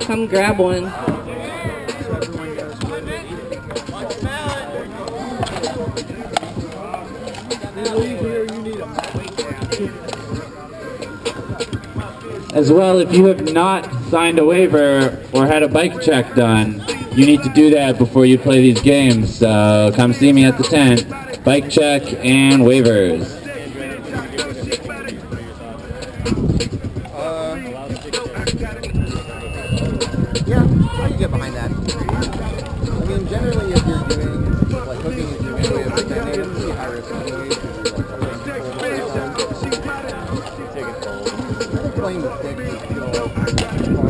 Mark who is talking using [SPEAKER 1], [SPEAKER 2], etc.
[SPEAKER 1] come grab one.
[SPEAKER 2] As well, if you have not signed a waiver or had a bike check done, you need to do that before you play these games. So come see me at the tent. Bike check and waivers.
[SPEAKER 3] Uh, I mean, generally, if you're doing like hooking is usually a dynamically high risk anyway. Taking fold. Playing with dicks is.